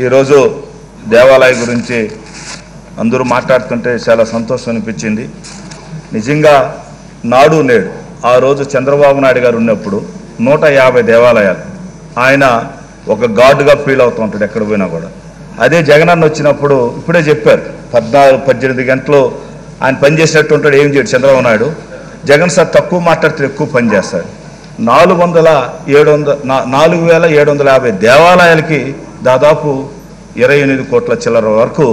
ఈరోజు దేవాలయం గురించి అందరూ మాట్లాడుతుంటే చాలా సంతోషం అనిపించింది. నిజంగా నాడు నేడు ఆ రోజు చంద్రబాబు నాయుడు గారు ఉన్నప్పుడు నూట యాభై దేవాలయాలు. ఆయన ఒక గాడ్గా ఫీల్ అవుతూ ఉంటాడు ఎక్కడ పోయినా కూడా. అదే జగనన్న వచ్చినప్పుడు ఇప్పుడే చెప్పారు పద్నాలుగు పద్దెనిమిది గంటలు ఆయన పనిచేసినట్టు ఉంటాడు ఏం చేయడు చంద్రబాబు నాయుడు. జగన్ సార్ తక్కువ మాట్లాడితే ఎక్కువ పని చేస్తాడు. నాలుగు వందల ఏడు వందల నాలుగు వేల ఏడు వందల యాభై దేవాలయాలకి దాదాపు ఇరవై ఎనిమిది కోట్ల చిల్లర వరకు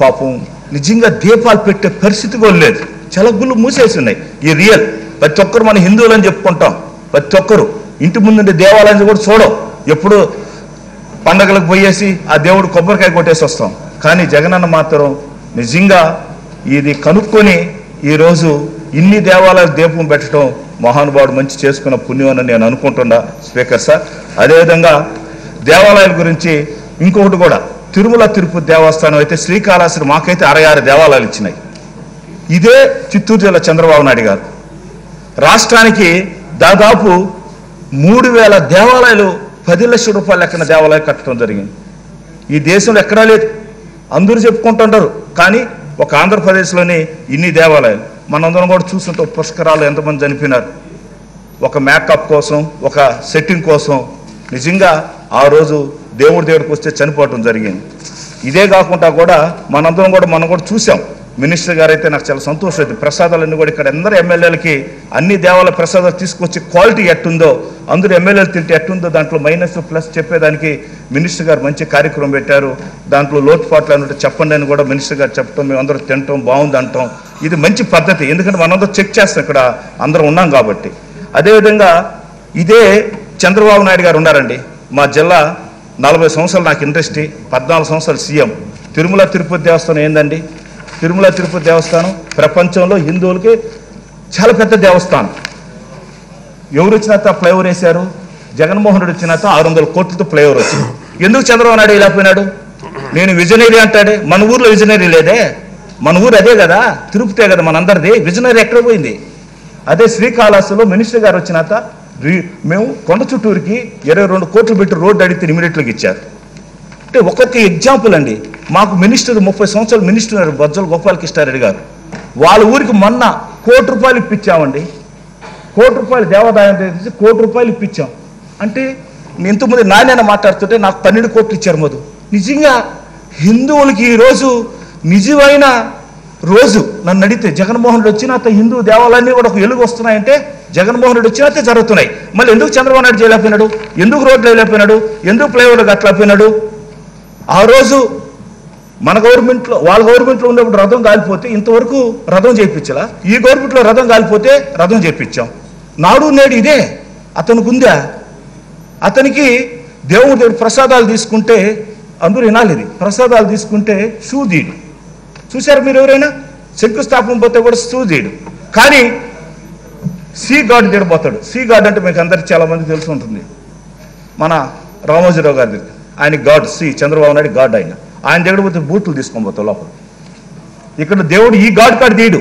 పాపం నిజంగా దీపాలు పెట్టే పరిస్థితి కూడా లేదు. చాలా గుళ్ళు మూసేసి ఉన్నాయి. ఈ రియల్ ప్రతి ఒక్కరు మన హిందువులని చెప్పుకుంటాం. ప్రతి ఒక్కరు. ఇంటి ముందుండే దేవాలయం కూడా చూడం. ఎప్పుడు పండగలకు పోయేసి ఆ దేవుడు కొబ్బరికాయ కొట్టేసి వస్తాం. కానీ జగనన్న మాత్రం నిజంగా ఇది కనుక్కొని ఈరోజు ఇన్ని దేవాలయాలు దీపం పెట్టడం మహానుభావుడు మంచి చేసుకున్న పుణ్యం అని నేను అనుకుంటున్నా. స్పీకర్ సార్ అదేవిధంగా దేవాలయాల గురించి ఇంకొకటి కూడా. తిరుమల తిరుపతి దేవస్థానం అయితే శ్రీకాళహస్తి మాకైతే అరవై ఆరు దేవాలయాలు ఇచ్చినాయి. ఇదే చిత్తూరు జిల్లా చంద్రబాబు నాయుడు గారు. రాష్ట్రానికి దాదాపు మూడు వేల దేవాలయాలు పది లక్షల రూపాయల లెక్కన దేవాలయం కట్టడం జరిగింది. ఈ దేశంలో ఎక్కడా లేదు. అందరూ చెప్పుకుంటుంటారు. కానీ ఒక ఆంధ్రప్రదేశ్లోని ఇన్ని దేవాలయాలు మనందరం కూడా చూస్తుంటే పుష్కరాలు ఎంతమంది చనిపోయినారు. ఒక మేకప్ కోసం ఒక సెట్టింగ్ కోసం నిజంగా ఆ రోజు దేవుడి దగ్గరికి వస్తే చనిపోవటం జరిగింది. ఇదే కాకుండా కూడా మనందరం కూడా మనం కూడా చూసాం మినిస్టర్ గారు అయితే నాకు చాలా సంతోషం అయితే ప్రసాదాలన్నీ కూడా ఇక్కడ అందరూ ఎమ్మెల్యేలకి అన్ని దేవాల ప్రసాదాలు తీసుకొచ్చి క్వాలిటీ ఎట్టుందో అందరూ ఎమ్మెల్యేలు తింటే ఎట్టుందో దాంట్లో మైనస్ ప్లస్ చెప్పేదానికి మినిస్టర్ గారు మంచి కార్యక్రమం పెట్టారు. దాంట్లో లోటుపాట్లు అన్నట్టు చెప్పండి అని కూడా మినిస్టర్ గారు చెప్పడం మేము అందరూ తినటం బాగుంది అంటాం. ఇది మంచి పద్ధతి. ఎందుకంటే మనందరూ చెక్ చేస్తాం ఇక్కడ అందరం ఉన్నాం కాబట్టి. అదేవిధంగా ఇదే చంద్రబాబు నాయుడు గారు ఉన్నారండి. మా జిల్లా నలభై సంవత్సరాలు నాకు ఇండస్ట్రీ పద్నాలుగు సంవత్సరాలు సీఎం. తిరుమల తిరుపతి దేవస్థానం ఏందండి? తిరుమల తిరుపతి దేవస్థానం ప్రపంచంలో హిందువులకి చాలా పెద్ద దేవస్థానం. ఎవరు వచ్చినాక ఫ్లైఓవర్ వేశారు? జగన్మోహన్ రెడ్డి వచ్చినాక ఆరు వందల కోట్లతో ఫ్లైఓవర్ వచ్చింది. ఎందుకు చంద్రబాబు నాయుడు ఇలా నేను విజనరీ అంటాడే. మన ఊర్లో విజనరీ లేదే. మన ఊరు అదే కదా. తిరుపతే కదా మనందరిది. విజనరీ ఎక్కడ పోయింది? అదే శ్రీకాళహస్తిలో మినిస్టర్ గారు వచ్చినాక మేము కొండ చుట్టూరికి ఇరవై రెండు కోట్లు పెట్టి రోడ్డు అడిగితే ఇమీడియట్గా ఇచ్చారు. అంటే ఒక్కొక్క ఎగ్జాంపుల్ అండి. మాకు మినిస్టర్ ముప్పై సంవత్సరాలు మినిస్టర్ ఉన్నారు బొజ్జల గోపాలకృష్ణారెడ్డి గారు. వాళ్ళ ఊరికి మొన్న కోటి రూపాయలు ఇప్పించామండి. కోటి రూపాయలు దేవాదాయం కోటి రూపాయలు ఇప్పించాం. అంటే ఇంతకుముందు నాణ్యన మాట్లాడుతుంటే నాకు పన్నెండు కోట్లు ఇచ్చారు మధు. నిజంగా హిందువులకి ఈరోజు నిజమైన రోజు. నన్ను అడిగితే జగన్మోహన్ రెడ్డి వచ్చినాక హిందూ దేవాలయాన్ని కూడా ఒక వెలుగు వస్తున్నాయంటే జగన్మోహన్ రెడ్డి వచ్చినట్టే జరుగుతున్నాయి. మళ్ళీ ఎందుకు చంద్రబాబు నాయుడు చేయలేకపోయినాడు ఎందుకు రోడ్లు వేయలేకపోయినాడు ఎందుకు ఫ్లైఓవర్లు కట్టలేకపోయినాడు ఆ రోజు మన గవర్నమెంట్లో వాళ్ళ గవర్నమెంట్లో ఉన్నప్పుడు రథం కాలిపోతే ఇంతవరకు రథం చేయించలా? ఈ గవర్నమెంట్లో రథం కాలిపోతే రథం చేయించాం. నాడు నేడు ఇదే. అతనికి ఉందా? అతనికి దేవుడి దగ్గర ప్రసాదాలు తీసుకుంటే అందరూ వినాలి ఇది. ప్రసాదాలు తీసుకుంటే షూ సూదీడు. చూశారు మీరు ఎవరైనా? శంకుస్థాపన పోతే కూడా షూ సూదీడు. కానీ సీ గార్డ్ దగ్గర సీ గార్డ్ అంటే మీకు అందరికి చాలా మంది తెలిసి ఉంటుంది. మన రామోజీరావు గారి దగ్గర. ఆయన గాడ్ సి చంద్రబాబు నాయుడు గాడ్ ఆయన. ఆయన దగ్గర పోతే బూట్లు తీసుకొని పోతావు లోపల. ఇక్కడ దేవుడు ఈ గాడ్ కాడు తీయడు.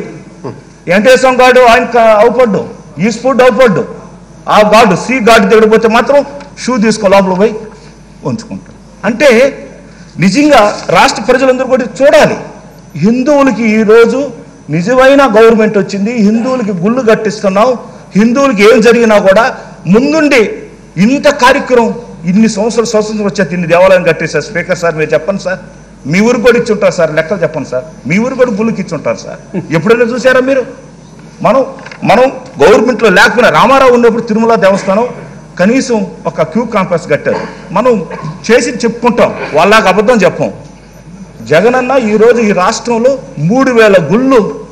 వెంకటేశ్వరం గాడు ఆయన అవుపడ్డు. ఈ స్ఫుడ్ అవుపడ్డు. ఆ గాడు సి గాడ్ దగ్గర పోతే మాత్రం షూ తీసుకో లోపల పోయి ఉంచుకుంటాడు. అంటే నిజంగా రాష్ట్ర ప్రజలందరూ కూడా చూడాలి. హిందువులకి ఈరోజు నిజమైన గవర్నమెంట్ వచ్చింది హిందువులకి గుళ్ళు కట్టిస్తున్నాం హిందువులకి ఏం జరిగినా కూడా ముందుండి ఇంత కార్యక్రమం ఇన్ని సంవత్సరాలు స్వతంత్రం వచ్చే ఇన్ని దేవాలయం కట్టేశారు. స్పీకర్ సార్ మీరు చెప్పండి సార్. మీ ఊరు కూడా ఇచ్చి ఉంటారు సార్ లెక్కలు చెప్పండి సార్. మీ ఊరు కూడా గుళ్ళకి ఇచ్చి ఉంటారు సార్. ఎప్పుడైనా చూసారా మీరు? మనం మనం గవర్నమెంట్లో లేకపోయినా రామారావు ఉన్నప్పుడు తిరుమల దేవస్థానం కనీసం ఒక క్యూ కాంప్లెక్స్ కట్టారు. మనం చేసి చెప్పుకుంటాం వాళ్ళకి అబద్ధం చెప్పం. జగనన్న ఈరోజు ఈ రాష్ట్రంలో మూడు వేల గుళ్ళు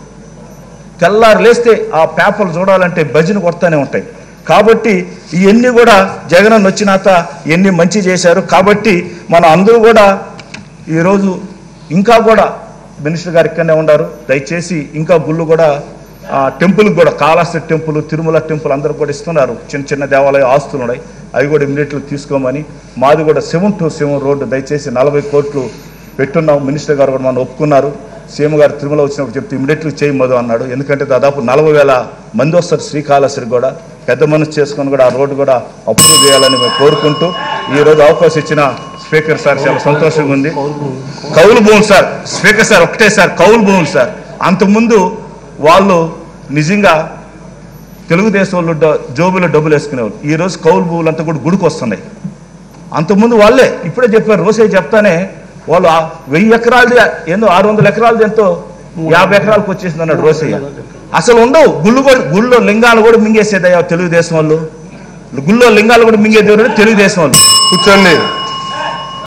తెల్లారు లేస్తే ఆ పేపర్లు చూడాలంటే భజన కొడతానే ఉంటాయి. కాబట్టి ఇవన్నీ కూడా జగనన్న వచ్చినాక ఎన్ని మంచి చేశారు. కాబట్టి మన అందరూ కూడా ఈరోజు ఇంకా కూడా మినిస్టర్ గారు ఇక్కడనే ఉన్నారు దయచేసి ఇంకా గుళ్ళు కూడా ఆ, టెంపుల్కి కూడా కాళహస్తి టెంపుల్ తిరుమల టెంపుల్ అందరూ కూడా ఇస్తున్నారు. చిన్న చిన్న దేవాలయ ఆస్తులు ఉన్నాయి. అవి కూడా ఇమ్మీడియట్లు తీసుకోమని మాది కూడా సెవెన్ టు సెవెన్ రోడ్డు దయచేసి నలభై కోట్లు పెట్టున్నాం. మినిస్టర్ గారు కూడా మనం ఒప్పుకున్నారు. సీఎం గారు తిరుమల వచ్చినప్పుడు చెప్తే ఇమీడియట్లీ చేయి మధు అన్నాడు. ఎందుకంటే దాదాపు నలభై వేల మంది వస్తారు శ్రీకాళహస్తికి కూడా. పెద్ద మనసు చేసుకొని కూడా ఆ రోడ్డు కూడా అప్రూవ్ చేయాలని మేము కోరుకుంటూ ఈ రోజు అవకాశం ఇచ్చిన స్పీకర్ సార్ చాలా సంతోషంగా ఉంది. కౌలు భూములు సార్ స్పీకర్ సార్ ఒకటే సార్ కౌలు భూములు సార్. అంతకుముందు వాళ్ళు నిజంగా తెలుగుదేశం వాళ్ళు జోబులో డబ్బులు వేసుకునేవాళ్ళు. ఈ రోజు కౌలు భూములు అంతా కూడా గుడికి వస్తున్నాయి అంతకుముందు వాళ్ళే ఇప్పుడే చెప్పారు రోజే చెప్తానే వాళ్ళు వెయ్యి ఎకరాలది ఏందో ఆరు వందల ఎకరాలది ఎంతో యాభై ఎకరాలకు వచ్చేసింది అన్నాడు రోసయ్య. అసలు ఉండవు గుళ్ళు కూడా గుళ్ళో లింగాలు కూడా మింగేసేదయ్యా తెలుగుదేశం వాళ్ళు. గుళ్ళో లింగాలు కూడా మింగేది ఎవరు? తెలుగుదేశం వాళ్ళు. కూర్చోండి.